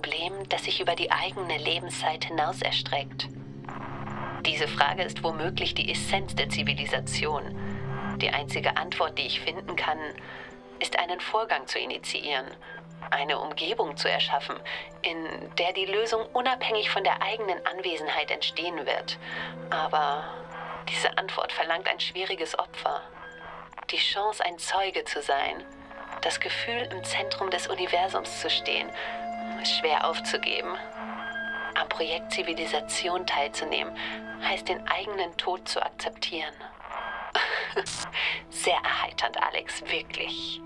Problem, das sich über die eigene Lebenszeit hinaus erstreckt? Diese Frage ist womöglich die Essenz der Zivilisation. Die einzige Antwort, die ich finden kann, ist einen Vorgang zu initiieren, eine Umgebung zu erschaffen, in der die Lösung unabhängig von der eigenen Anwesenheit entstehen wird. Aber Diese Antwort verlangt ein schwieriges Opfer. Die Chance, ein Zeuge zu sein. Das Gefühl, im Zentrum des Universums zu stehen. Schwer aufzugeben. Am Projekt Zivilisation teilzunehmen, heißt den eigenen Tod zu akzeptieren. Sehr erheiternd, Alex, wirklich.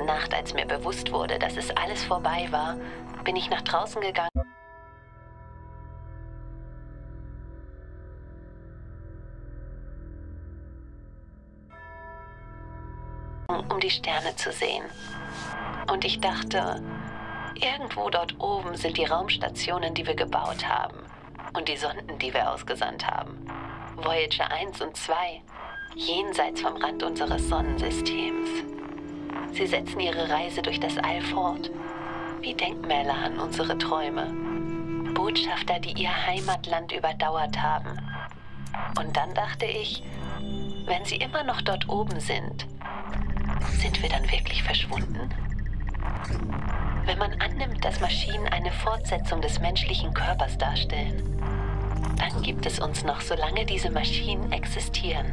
Ersten Nacht, als mir bewusst wurde, dass es alles vorbei war, bin ich nach draußen gegangen. um die Sterne zu sehen. Und ich dachte, irgendwo dort oben sind die Raumstationen, die wir gebaut haben. Und die Sonden, die wir ausgesandt haben. Voyager 1 und 2, jenseits vom Rand unseres Sonnensystems. Sie setzen ihre Reise durch das All fort, wie Denkmäler an unsere Träume. Botschafter, die ihr Heimatland überdauert haben. Und dann dachte ich, wenn sie immer noch dort oben sind, sind wir dann wirklich verschwunden? Wenn man annimmt, dass Maschinen eine Fortsetzung des menschlichen Körpers darstellen, dann gibt es uns noch, solange diese Maschinen existieren.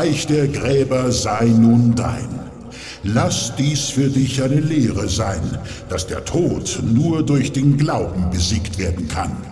Reich der Gräber sei nun dein. Lass dies für dich eine Lehre sein, dass der Tod nur durch den Glauben besiegt werden kann.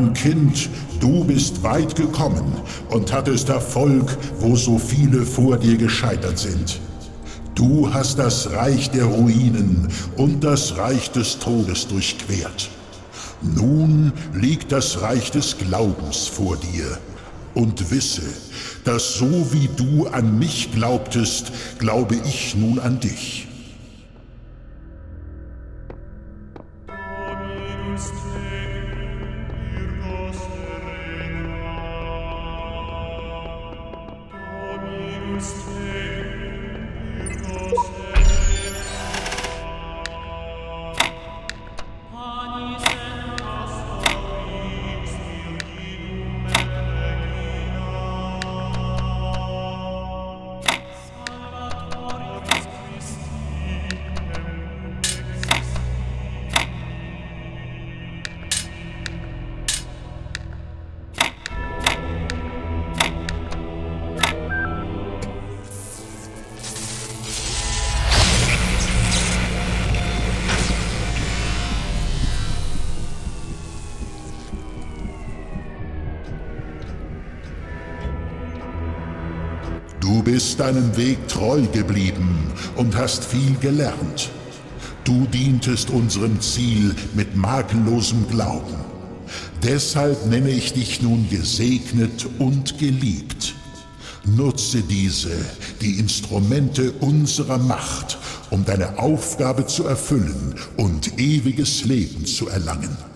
Mein Kind, du bist weit gekommen und hattest Erfolg, wo so viele vor dir gescheitert sind. Du hast das Reich der Ruinen und das Reich des Todes durchquert. Nun liegt das Reich des Glaubens vor dir. Und wisse, dass so wie du an mich glaubtest, glaube ich nun an dich. Bist deinem Weg treu geblieben und hast viel gelernt. Du dientest unserem Ziel mit makellosem Glauben. Deshalb nenne ich dich nun gesegnet und geliebt. Nutze diese, die Instrumente unserer Macht, um deine Aufgabe zu erfüllen und ewiges Leben zu erlangen.